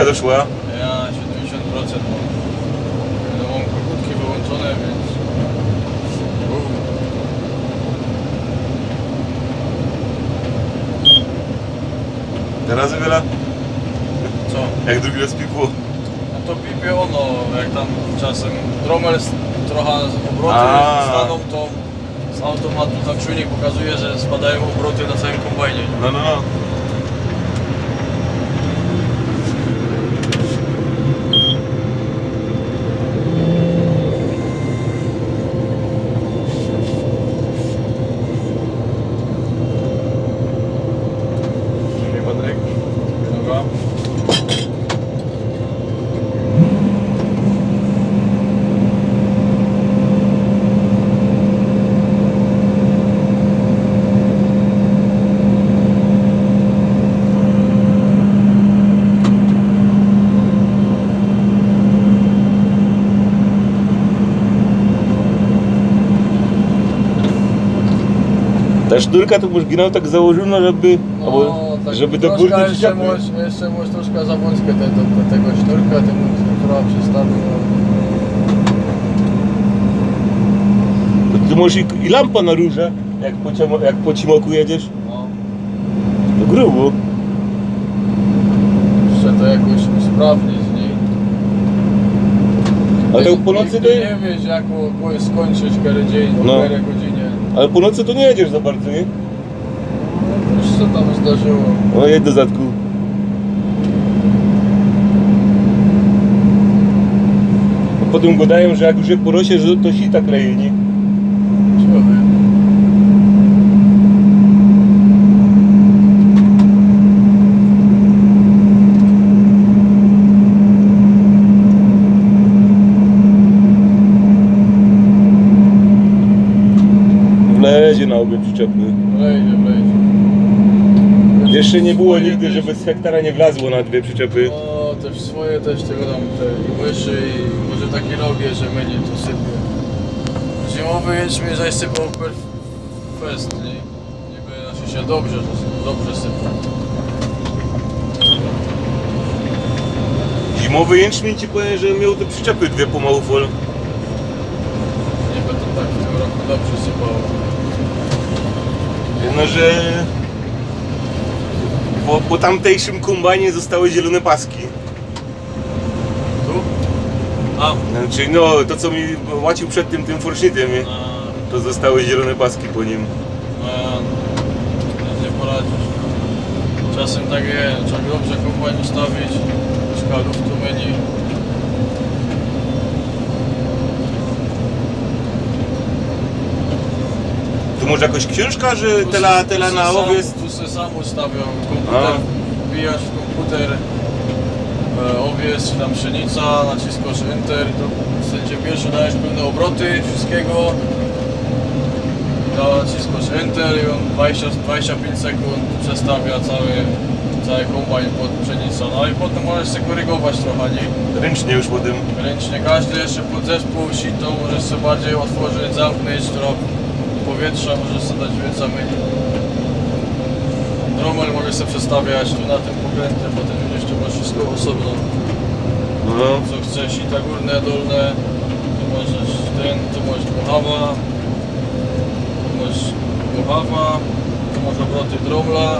czujnika doszła. Ja 70% mam. No mam kokutki wyłączone, więc... Teraz wiele? Co? Jak drugi raz pipło. No to pipie ono, jak tam czasem drummer s- trochę obroty staną, to z automatu tam czujnik pokazuje, że spadają obroty na całym kombajnie. No, no, no. Ta sznurka to może ginał tak założona, żeby, albo, tak żeby do burty jeszcze może, jeszcze może troszkę za wąskie te, te, te, tego sznurka, temu która przestawił. To ty możesz i, i lampa na róże, jak po, jak po cimoku jedziesz. No. To grubo. Jeszcze to jakoś usprawnić? Ale tak po nocy to... Nie wiesz jak skończyć kiedy dzień, No. godzinie. Ale po nocy to nie jedziesz za bardzo, nie? No, Już co tam zdarzyło. O, jedź do zadku. A potem gadają, że jak już je porosie, że to sita kleje, nie? Wlezie na obie przyczepy. Wlejdzie, wlejdzie. Jeszcze nie było nigdy, też- żeby z hektara nie wlazło na dwie przyczepy. No, też swoje też tego tam, te i myszy i może takie rogie, że mnie to sypie. Zimowy jęczmień zaś sypał perfest, nie? Niby, znaczy się dobrze, że dobrze sypał. Zimowy jęczmień ci powiem, że miał te przyczepy dwie pomału fol. Niby to tak w tym roku dobrze sypało. No, że po, po tamtejszym kombajnie zostały zielone paski. Tu? A, Znaczy, no, to co mi łacił przed tym, tym forsznitem, a to zostały zielone paski po nim. no, nie poradzisz. Czasem tak jest, trzeba dobrze kombajn ustawić, troszkę luftu menu. Może jakaś książka, że tela, tela na owiec? Tu se sam ustawiam komputer, wbijasz w komputer e, owiec, czy tam pszenica, naciskasz Enter, to w sensie pierwszy dajesz pełne obroty wszystkiego, to naciskasz Enter i on 20, 25 sekund przestawia cały, cały kombajn pod pszenicą, no i potem możesz sobie korygować trochę, nie? Ręcznie już po tym. Ręcznie każdy jeszcze podzespół sito możesz sobie bardziej otworzyć, zamknąć, trochę powietrza możesz sobie dać więcej. Dromel możesz sobie przestawiać tu na tym pokrętle, potem jeszcze masz wszystko osobno. No. Co chcesz, sita górne, dolne, tu możesz ten, tu masz Mohawa, tu masz Mohawa, tu masz obroty Dromla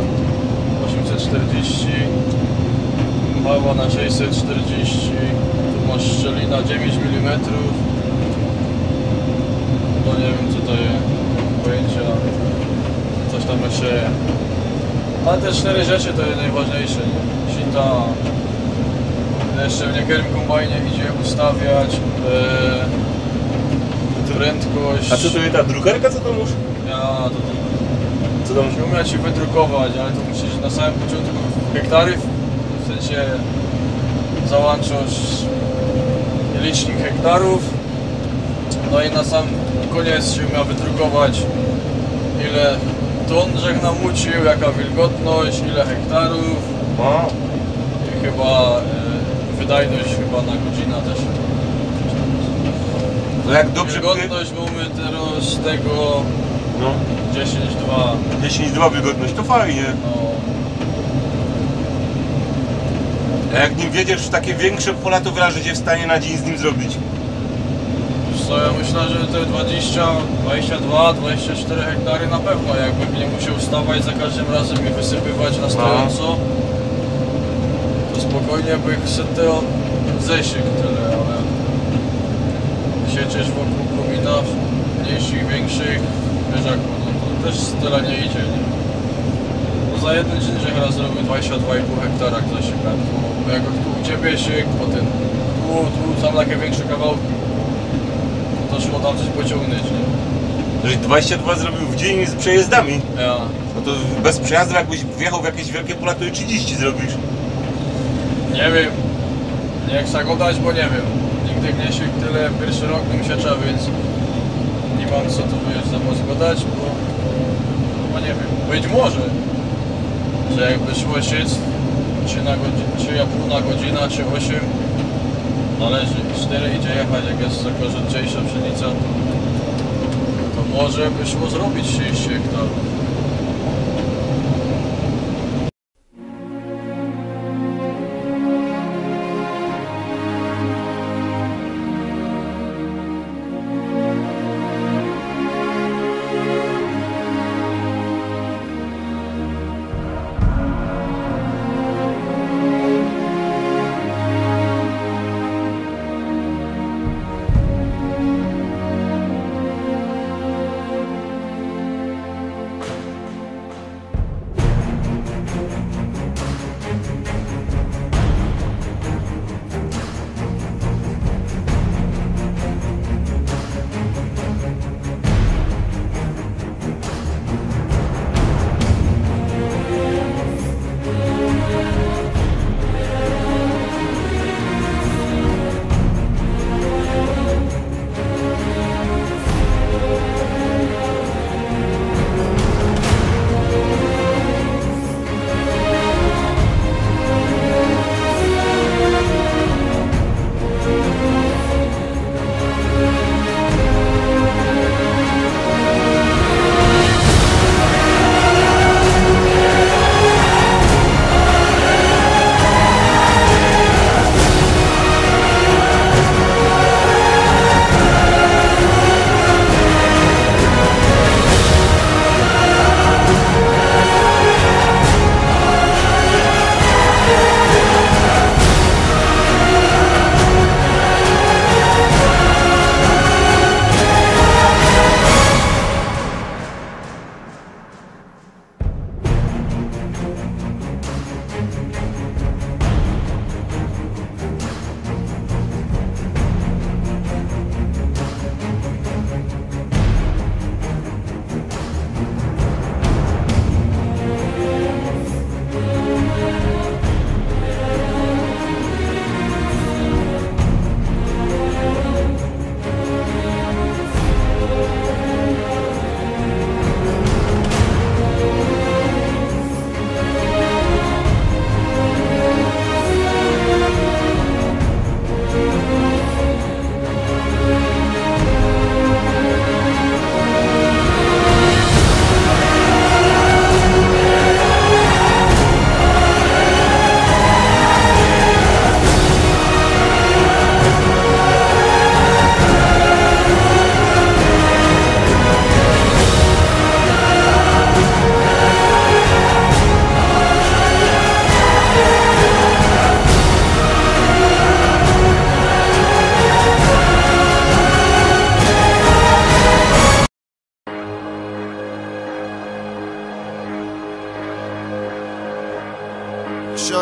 840, Mohawa na 640, tu masz szczelina 9 mm. No nie wiem co to jest, pojęcia, coś tam jeszcze. Ale te cztery rzeczy to jest najważniejsze, nie? Sita, jeszcze w niektórym kombajnie idzie ustawiać e, prędkość. A co to jest ta drukarka, co to już? Ja to, to Co tam? się umieć i wydrukować, ale to musisz na samym początku hektary, w sensie załączasz licznik hektarów, no i na sam koniec się umie wydrukować ile ton żech namucił, jaka wilgotność, ile hektarów O, i chyba e, wydajność chyba na godzinę też. to jak dobrze. Wilgotność mamy teraz tego No, 10,2 10,2 wilgotność, to fajnie. no, A jak nim wiedziesz w takie większe pola, to wyrażę w stanie na dzień z nim zrobić. Co, ja myślę, że te 20, 22, 24 hektary na pewno, jakbym nie musiał wstawać za każdym razem i wysypywać na stojąco, to spokojnie bych sobie to zesiekł tyle, ale siedzieć wokół kominów mniejszych, większych, jak, no to też tyle nie idzie, nie? No za jeden dzień, że raz zrobił 22,5 hektara zasiekać, to jak tu u Ciebie siek, potem tu, tu, tam takie większe kawałki, to szło tam coś pociągnąć, nie? Że 22 zrobił w dzień z przejazdami. Ja, No to bez przejazdów jakbyś wjechał w jakieś wielkie pola, to i 30 zrobisz. nie wiem, nie chcę go dać, bo nie wiem. Nigdy nie siekł tyle, pierwszy rok nim siecza, więc nie mam co tu wiesz, za mocno dać, bo, bo nie wiem. Być może, że jakby szło siec 3 na godzinę, 3,5 na godzinę, czy 8, należy 4 idzie jechać, jak jest taka rzadniejsza pszenica, to może by szło zrobić 30 hektarów.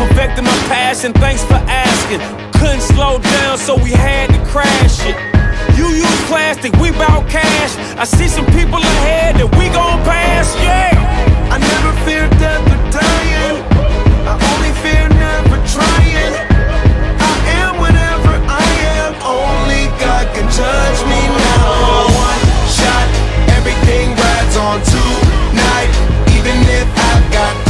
perfecting my passion, thanks for asking. Couldn't slow down, so we had to crash it. You use plastic, we bout cash. I see some people ahead that we gon' pass, yeah. I never fear death or dying. I only fear never trying. I am whatever I am. Only God can judge me now. One shot, everything rides on tonight. Even if I've got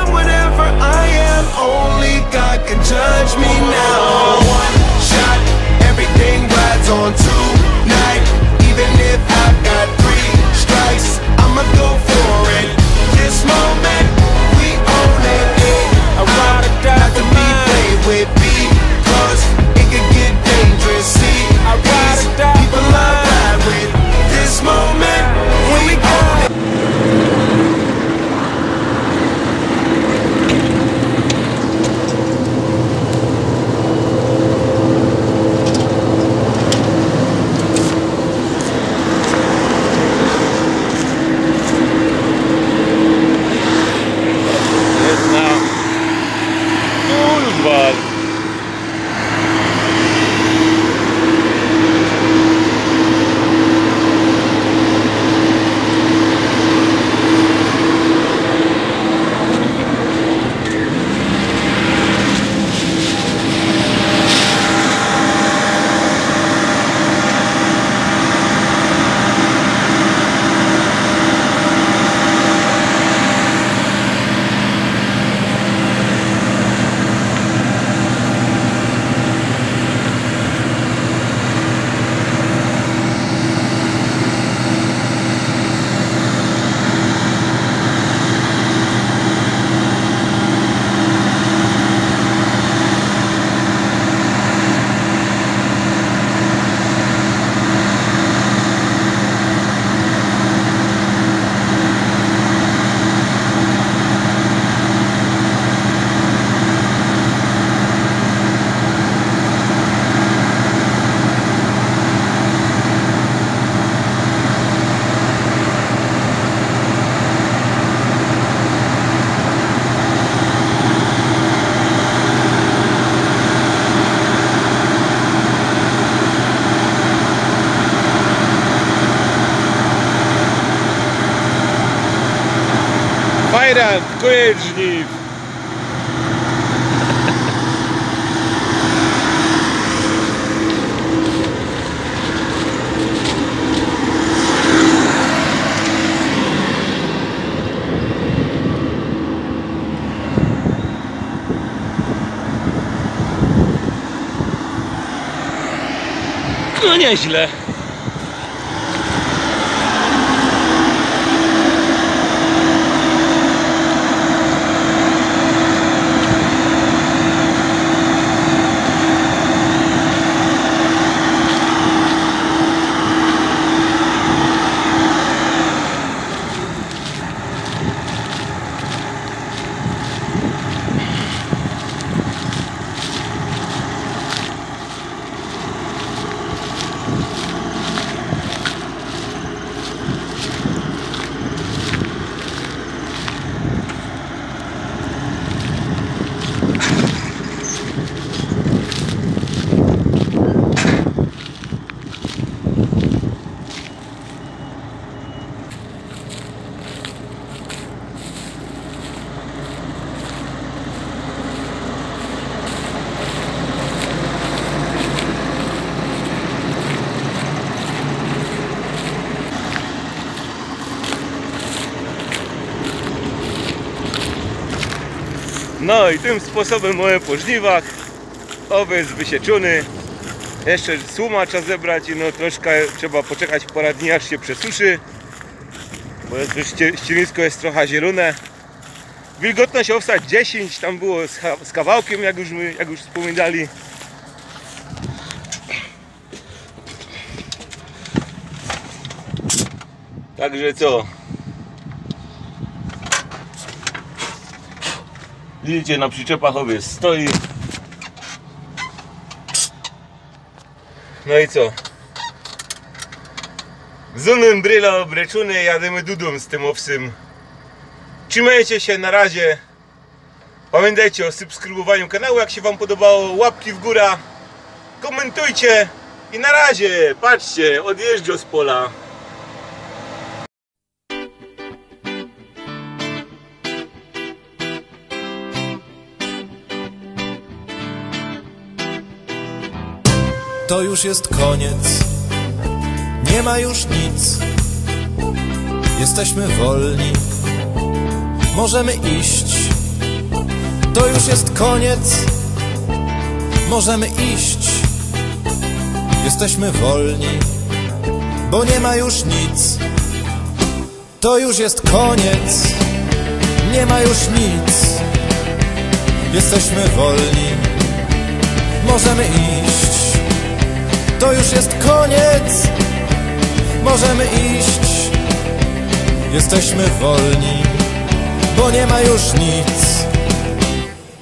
I. Only God can judge me now. One shot, everything rides on tonight. Fajrant, koniec żniw. No nieźle. No i tym sposobem moje po żniwach. Owiec wysieczony. Jeszcze słoma trzeba zebrać i no troszkę trzeba poczekać parę dni aż się przesuszy. Bo ścielisko jest trochę zielone. Wilgotność owsa 10 tam było z, z kawałkiem jak już, my, jak już wspominali. Także co? Widzicie, na przyczepach owiec stoi. No i co? Zumym bryla obreczony, jademy dudą z tym owsym. Trzymajcie się, na razie. Pamiętajcie o subskrybowaniu kanału, jak się Wam podobało, łapki w górę, komentujcie i na razie, patrzcie, odjeżdżę z pola. To już jest koniec, nie ma już nic. Jesteśmy wolni, możemy iść. To już jest koniec, możemy iść. Jesteśmy wolni, bo nie ma już nic. To już jest koniec, nie ma już nic. Jesteśmy wolni, możemy iść. To już jest koniec, możemy iść. Jesteśmy wolni, bo nie ma już nic.